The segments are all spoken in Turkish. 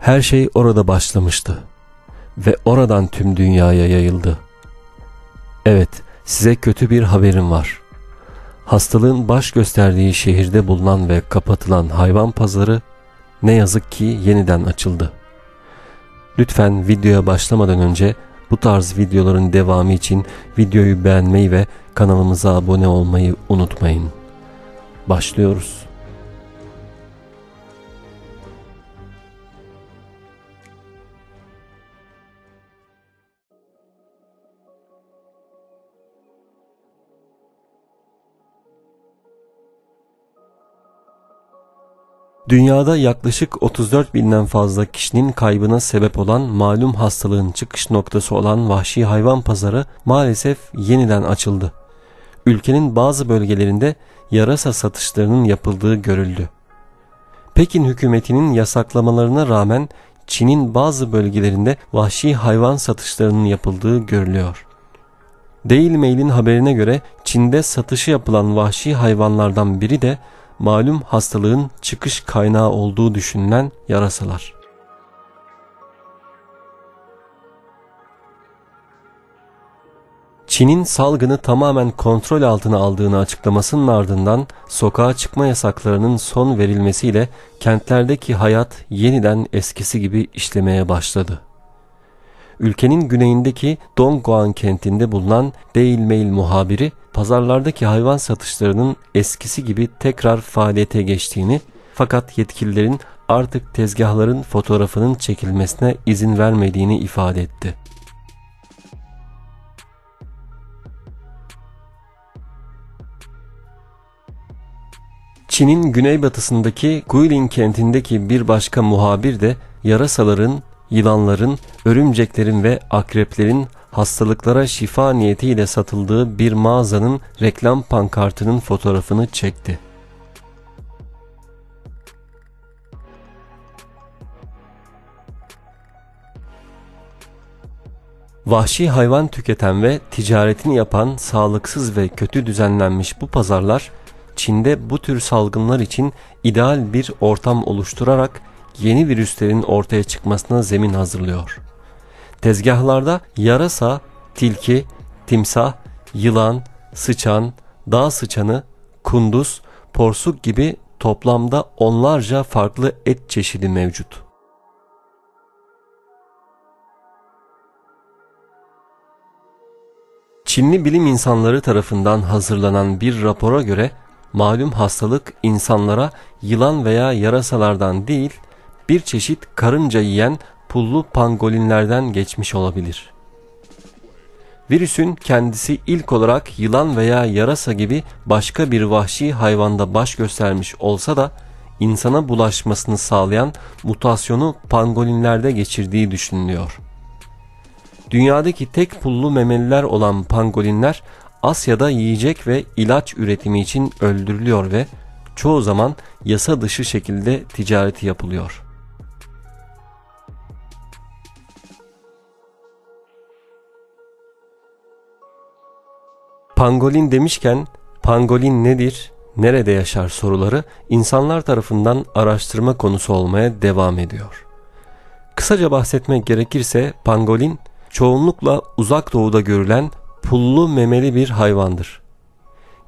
Her şey orada başlamıştı ve oradan tüm dünyaya yayıldı. Evet, size kötü bir haberim var. Hastalığın baş gösterdiği şehirde bulunan ve kapatılan hayvan pazarı ne yazık ki yeniden açıldı. Lütfen videoya başlamadan önce bu tarz videoların devamı için videoyu beğenmeyi ve kanalımıza abone olmayı unutmayın. Başlıyoruz. Dünyada yaklaşık 34 binden fazla kişinin kaybına sebep olan malum hastalığın çıkış noktası olan vahşi hayvan pazarı maalesef yeniden açıldı. Ülkenin bazı bölgelerinde yarasa satışlarının yapıldığı görüldü. Pekin hükümetinin yasaklamalarına rağmen Çin'in bazı bölgelerinde vahşi hayvan satışlarının yapıldığı görülüyor. Daily Mail'in haberine göre Çin'de satışı yapılan vahşi hayvanlardan biri de malum hastalığın çıkış kaynağı olduğu düşünülen yarasalar. Çin'in salgını tamamen kontrol altına aldığını açıklamasının ardından sokağa çıkma yasaklarının son verilmesiyle kentlerdeki hayat yeniden eskisi gibi işlemeye başladı. Ülkenin güneyindeki Dongguan kentinde bulunan Daily Mail muhabiri pazarlardaki hayvan satışlarının eskisi gibi tekrar faaliyete geçtiğini fakat yetkililerin artık tezgahların fotoğrafının çekilmesine izin vermediğini ifade etti. Çin'in güneybatısındaki Guilin kentindeki bir başka muhabir de yarasaların, yılanların, örümceklerin ve akreplerin hastalıklara şifa niyetiyle satıldığı bir mağazanın reklam pankartının fotoğrafını çekti. Vahşi hayvan tüketen ve ticaretini yapan sağlıksız ve kötü düzenlenmiş bu pazarlar Çin'de bu tür salgınlar için ideal bir ortam oluşturarak yeni virüslerin ortaya çıkmasına zemin hazırlıyor. Tezgahlarda yarasa, tilki, timsah, yılan, sıçan, dağ sıçanı, kunduz, porsuk gibi toplamda onlarca farklı et çeşidi mevcut. Çinli bilim insanları tarafından hazırlanan bir rapora göre malum hastalık insanlara yılan veya yarasalardan değil bir çeşit karınca yiyen pullu pangolinlerden geçmiş olabilir. Virüsün kendisi ilk olarak yılan veya yarasa gibi başka bir vahşi hayvanda baş göstermiş olsa da insana bulaşmasını sağlayan mutasyonu pangolinlerde geçirdiği düşünülüyor. Dünyadaki tek pullu memeliler olan pangolinler Asya'da yiyecek ve ilaç üretimi için öldürülüyor ve çoğu zaman yasa dışı şekilde ticareti yapılıyor. Pangolin demişken pangolin nedir, nerede yaşar soruları insanlar tarafından araştırma konusu olmaya devam ediyor. Kısaca bahsetmek gerekirse pangolin çoğunlukla uzak doğuda görülen pullu memeli bir hayvandır.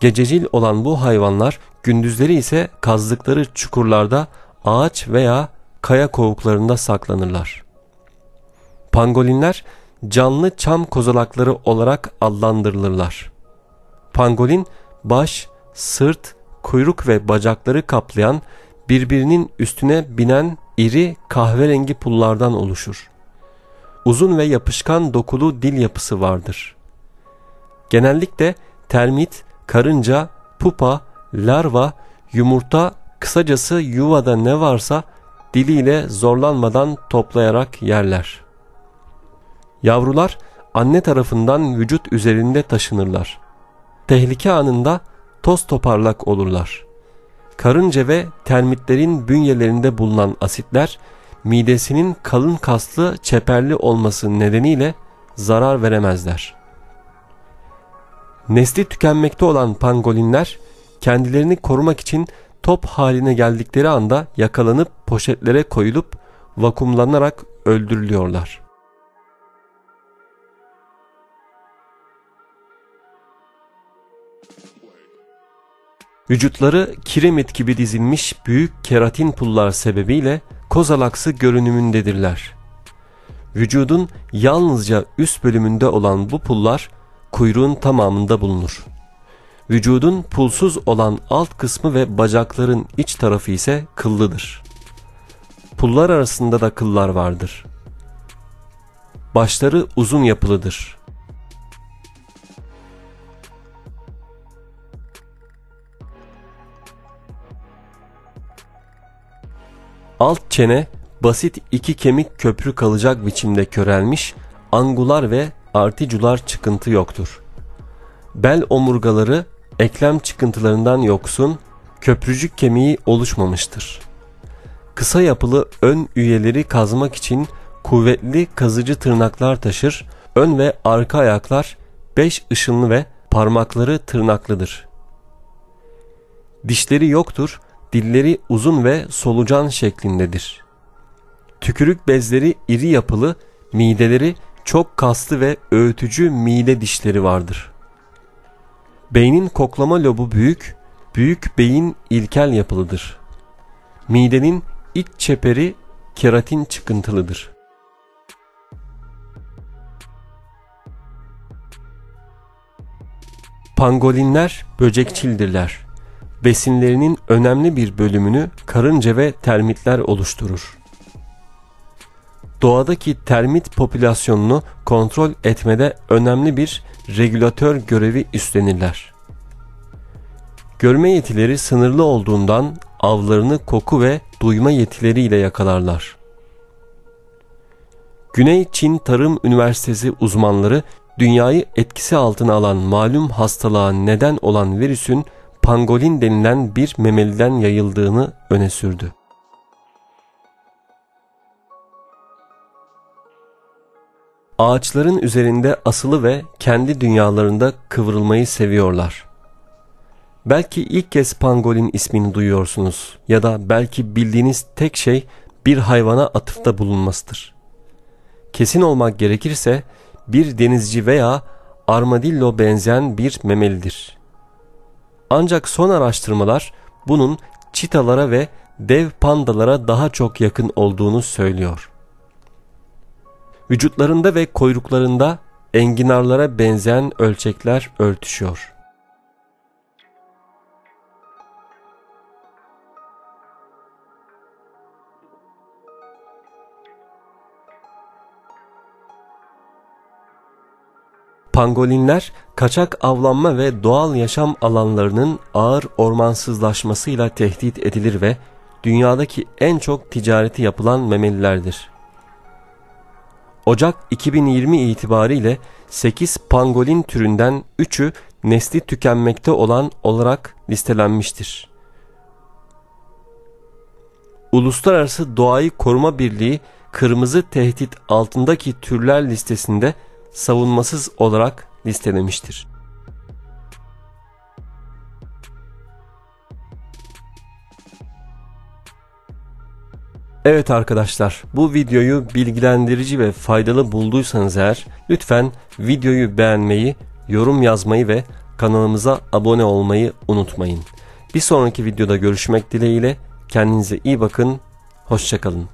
Gececil olan bu hayvanlar gündüzleri ise kazdıkları çukurlarda ağaç veya kaya kovuklarında saklanırlar. Pangolinler canlı çam kozalakları olarak adlandırılırlar. Pangolin baş, sırt, kuyruk ve bacakları kaplayan birbirinin üstüne binen iri kahverengi pullardan oluşur. Uzun ve yapışkan dokulu dil yapısı vardır. Genellikle termit, karınca, pupa, larva, yumurta, kısacası yuvada ne varsa diliyle zorlanmadan toplayarak yerler. Yavrular anne tarafından vücut üzerinde taşınırlar. Tehlike anında toz toparlak olurlar. Karınca ve termitlerin bünyelerinde bulunan asitler midesinin kalın kaslı çeperli olması nedeniyle zarar veremezler. Nesli tükenmekte olan pangolinler kendilerini korumak için top haline geldikleri anda yakalanıp poşetlere koyulup vakumlanarak öldürülüyorlar. Vücutları kiremit gibi dizilmiş büyük keratin pullar sebebiyle kozalaksı görünümündedirler. Vücudun yalnızca üst bölümünde olan bu pullar kuyruğun tamamında bulunur. Vücudun pulsuz olan alt kısmı ve bacakların iç tarafı ise kıllıdır. Pullar arasında da kıllar vardır. Başları uzun yapılıdır. Alt çene basit iki kemik köprü kalacak biçimde körelmiş, angular ve articular çıkıntı yoktur. Bel omurgaları eklem çıkıntılarından yoksun, köprücük kemiği oluşmamıştır. Kısa yapılı ön üyeleri kazmak için kuvvetli kazıcı tırnaklar taşır, ön ve arka ayaklar beş ışınlı ve parmakları tırnaklıdır. Dişleri yoktur, dilleri uzun ve solucan şeklindedir. Tükürük bezleri iri yapılı, mideleri çok kaslı ve öğütücü mide dişleri vardır. Beynin koklama lobu büyük, büyük beyin ilkel yapılıdır. Midenin iç çeperi keratin çıkıntılıdır. Pangolinler böcekçildirler. Besinlerinin önemli bir bölümünü karınca ve termitler oluşturur. Doğadaki termit popülasyonunu kontrol etmede önemli bir regülatör görevi üstlenirler. Görme yetileri sınırlı olduğundan avlarını koku ve duyma yetileriyle yakalarlar. Güney Çin Tarım Üniversitesi uzmanları dünyayı etkisi altına alan malum hastalığa neden olan virüsün pangolin denilen bir memeliden yayıldığını öne sürdü. Ağaçların üzerinde asılı ve kendi dünyalarında kıvrılmayı seviyorlar. Belki ilk kez pangolin ismini duyuyorsunuz ya da belki bildiğiniz tek şey bir hayvana atıfta bulunmasıdır. Kesin olmak gerekirse bir denizci veya armadillo benzeyen bir memelidir. Ancak son araştırmalar bunun çitalara ve dev pandalara daha çok yakın olduğunu söylüyor. Vücutlarında ve kuyruklarında enginarlara benzeyen ölçekler örtüşüyor. Pangolinler kaçak avlanma ve doğal yaşam alanlarının ağır ormansızlaşmasıyla tehdit edilir ve dünyadaki en çok ticareti yapılan memelilerdir. Ocak 2020 itibariyle 8 pangolin türünden 3'ü nesli tükenmekte olan olarak listelenmiştir. Uluslararası Doğayı Koruma Birliği kırmızı tehdit altındaki türler listesinde savunmasız olarak listelemiştir. Evet arkadaşlar bu videoyu bilgilendirici ve faydalı bulduysanız eğer lütfen videoyu beğenmeyi, yorum yazmayı ve kanalımıza abone olmayı unutmayın. Bir sonraki videoda görüşmek dileğiyle kendinize iyi bakın, hoşçakalın.